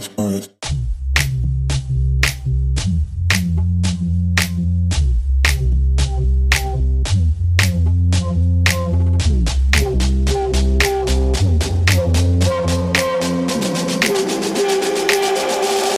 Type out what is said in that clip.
science, science.